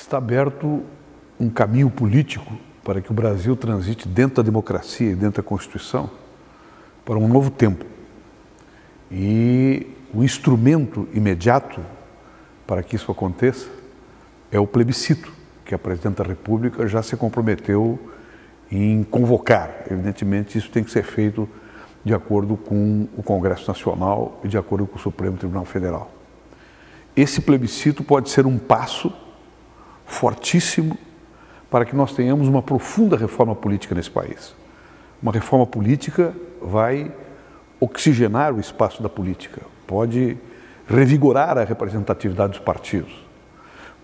está aberto um caminho político para que o Brasil transite dentro da democracia e dentro da Constituição para um novo tempo. E o instrumento imediato para que isso aconteça é o plebiscito, que a Presidenta da República já se comprometeu em convocar. Evidentemente, isso tem que ser feito de acordo com o Congresso Nacional e de acordo com o Supremo Tribunal Federal. Esse plebiscito pode ser um passo fortíssimo para que nós tenhamos uma profunda reforma política nesse país. Uma reforma política vai oxigenar o espaço da política, pode revigorar a representatividade dos partidos,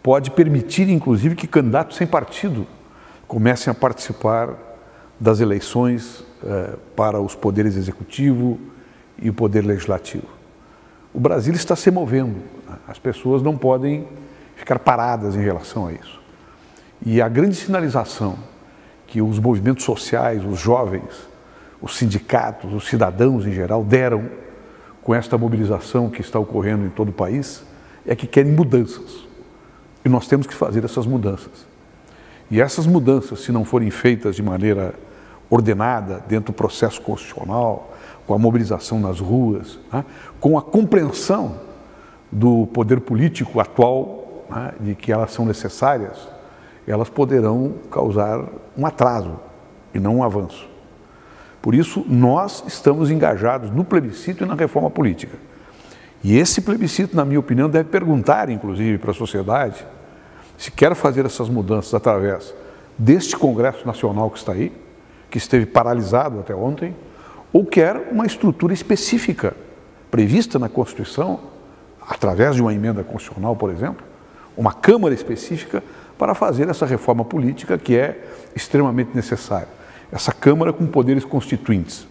pode permitir, inclusive, que candidatos sem partido comecem a participar das eleições eh, para os poderes executivo e o poder legislativo. O Brasil está se movendo, as pessoas não podem ficar paradas em relação a isso. E a grande sinalização que os movimentos sociais, os jovens, os sindicatos, os cidadãos em geral deram com esta mobilização que está ocorrendo em todo o país é que querem mudanças. E nós temos que fazer essas mudanças. E essas mudanças, se não forem feitas de maneira ordenada, dentro do processo constitucional, com a mobilização nas ruas, né, com a compreensão do poder político atual, né, de que elas são necessárias, elas poderão causar um atraso e não um avanço. Por isso, nós estamos engajados no plebiscito e na reforma política. E esse plebiscito, na minha opinião, deve perguntar, inclusive, para a sociedade se quer fazer essas mudanças através deste Congresso Nacional que está aí, que esteve paralisado até ontem, ou quer uma estrutura específica prevista na Constituição, através de uma emenda constitucional, por exemplo, uma Câmara específica para fazer essa reforma política que é extremamente necessária. Essa Câmara com poderes constituintes.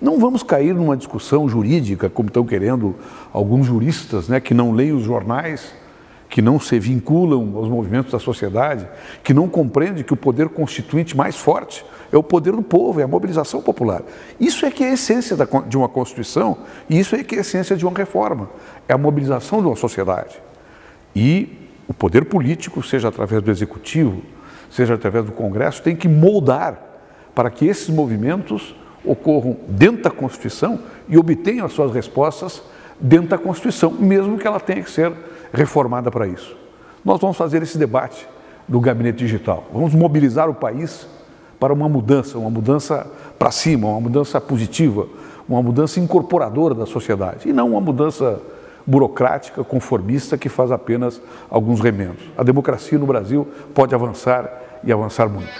Não vamos cair numa discussão jurídica, como estão querendo alguns juristas né, que não leem os jornais que não se vinculam aos movimentos da sociedade, que não compreende que o poder constituinte mais forte é o poder do povo, é a mobilização popular. Isso é que é a essência de uma Constituição e isso é que é a essência de uma reforma, é a mobilização de uma sociedade. E o poder político, seja através do Executivo, seja através do Congresso, tem que moldar para que esses movimentos ocorram dentro da Constituição e obtenham as suas respostas dentro da Constituição, mesmo que ela tenha que ser reformada para isso. Nós vamos fazer esse debate do gabinete digital. Vamos mobilizar o país para uma mudança, uma mudança para cima, uma mudança positiva, uma mudança incorporadora da sociedade e não uma mudança burocrática, conformista, que faz apenas alguns remendos. A democracia no Brasil pode avançar e avançar muito.